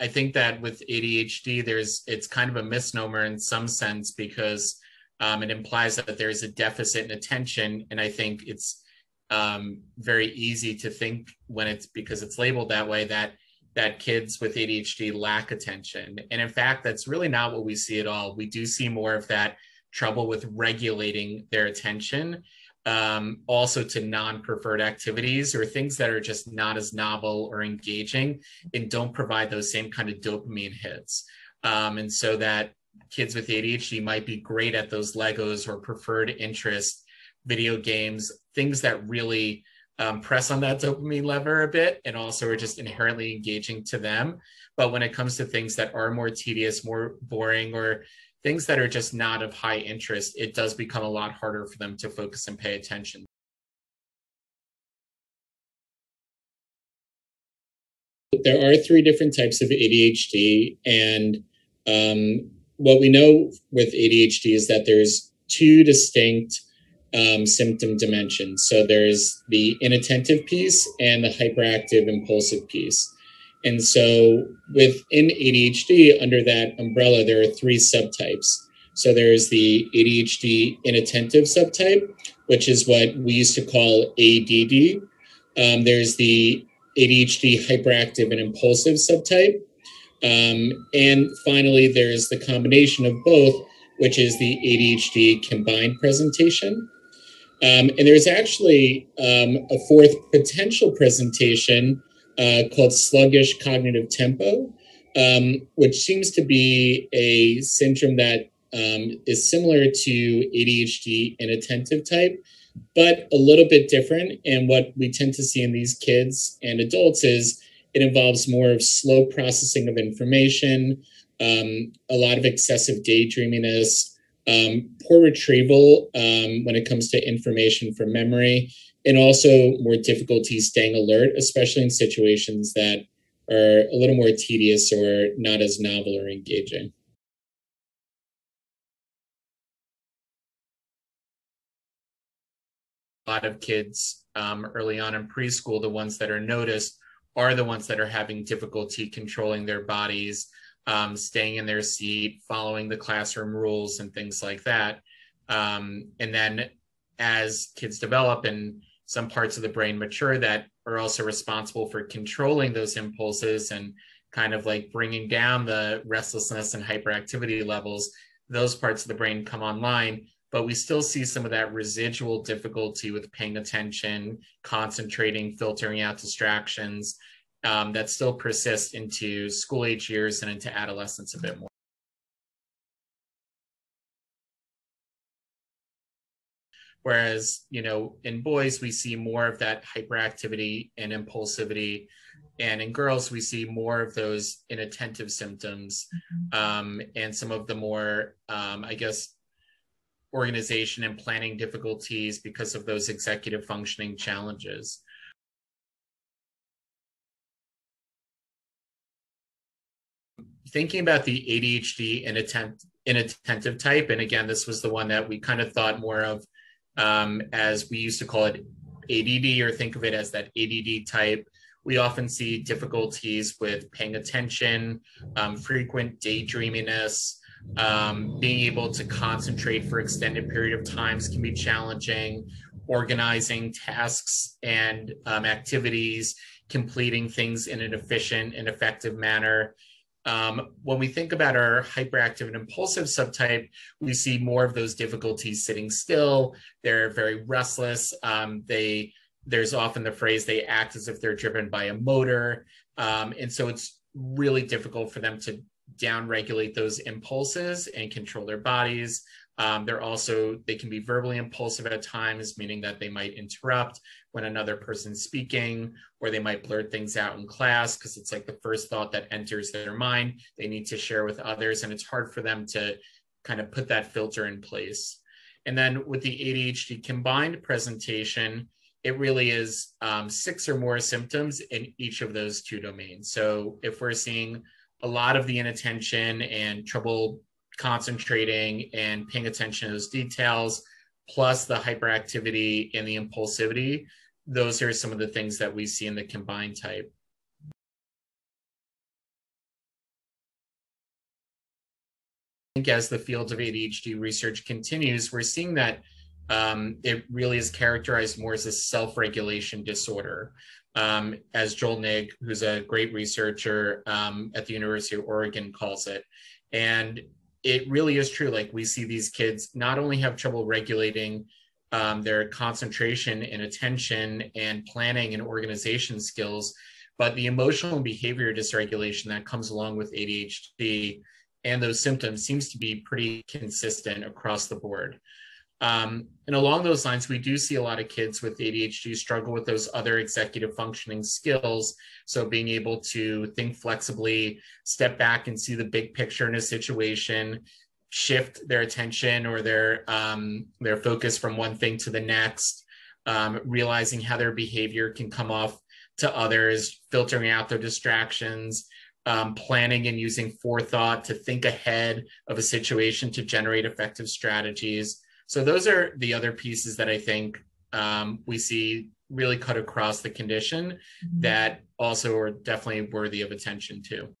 I think that with ADHD, there's it's kind of a misnomer in some sense because um, it implies that there's a deficit in attention, and I think it's um, very easy to think when it's because it's labeled that way that that kids with ADHD lack attention, and in fact, that's really not what we see at all. We do see more of that trouble with regulating their attention um, also to non-preferred activities or things that are just not as novel or engaging and don't provide those same kind of dopamine hits. Um, and so that kids with adhd might be great at those legos or preferred interest video games things that really um, press on that dopamine lever a bit and also are just inherently engaging to them. But when it comes to things that are more tedious more boring or things that are just not of high interest, it does become a lot harder for them to focus and pay attention. There are three different types of ADHD, and um, what we know with ADHD is that there's two distinct um, symptom dimensions. So there's the inattentive piece and the hyperactive impulsive piece. And so within ADHD, under that umbrella, there are three subtypes. So there's the ADHD inattentive subtype, which is what we used to call ADD. Um, there's the ADHD hyperactive and impulsive subtype. Um, and finally, there's the combination of both, which is the ADHD combined presentation. Um, and there's actually um, a fourth potential presentation uh, called sluggish cognitive tempo, um, which seems to be a syndrome that um, is similar to ADHD inattentive type, but a little bit different. And what we tend to see in these kids and adults is it involves more of slow processing of information, um, a lot of excessive daydreaminess, um, poor retrieval um, when it comes to information from memory, and also more difficulty staying alert, especially in situations that are a little more tedious or not as novel or engaging. A lot of kids um, early on in preschool, the ones that are noticed are the ones that are having difficulty controlling their bodies, um, staying in their seat, following the classroom rules, and things like that. Um, and then as kids develop and some parts of the brain mature that are also responsible for controlling those impulses and kind of like bringing down the restlessness and hyperactivity levels those parts of the brain come online but we still see some of that residual difficulty with paying attention concentrating filtering out distractions um, that still persist into school age years and into adolescence a bit more Whereas, you know, in boys, we see more of that hyperactivity and impulsivity. And in girls, we see more of those inattentive symptoms mm-hmm. um, and some of the more, um, I guess, organization and planning difficulties because of those executive functioning challenges. Thinking about the ADHD inattent- inattentive type, and again, this was the one that we kind of thought more of um, as we used to call it ADD, or think of it as that ADD type. We often see difficulties with paying attention, um, frequent daydreaminess, um, being able to concentrate for extended period of times can be challenging. Organizing tasks and um, activities, completing things in an efficient and effective manner um, when we think about our hyperactive and impulsive subtype, we see more of those difficulties sitting still. They're very restless. Um, they there's often the phrase they act as if they're driven by a motor, um, and so it's really difficult for them to downregulate those impulses and control their bodies. Um, they're also they can be verbally impulsive at times, meaning that they might interrupt when another person's speaking, or they might blurt things out in class because it's like the first thought that enters their mind. They need to share with others, and it's hard for them to kind of put that filter in place. And then with the ADHD combined presentation, it really is um, six or more symptoms in each of those two domains. So if we're seeing a lot of the inattention and trouble concentrating and paying attention to those details, plus the hyperactivity and the impulsivity. Those are some of the things that we see in the combined type. I think as the field of ADHD research continues, we're seeing that um, it really is characterized more as a self regulation disorder. Um, as Joel Nigg, who's a great researcher um, at the University of Oregon, calls it. And it really is true. Like we see these kids not only have trouble regulating um, their concentration and attention and planning and organization skills, but the emotional and behavior dysregulation that comes along with ADHD and those symptoms seems to be pretty consistent across the board. Um, and along those lines, we do see a lot of kids with ADHD struggle with those other executive functioning skills. So being able to think flexibly, step back and see the big picture in a situation, shift their attention or their um, their focus from one thing to the next, um, realizing how their behavior can come off to others, filtering out their distractions, um, planning and using forethought to think ahead of a situation to generate effective strategies. So those are the other pieces that I think um, we see really cut across the condition mm-hmm. that also are definitely worthy of attention too.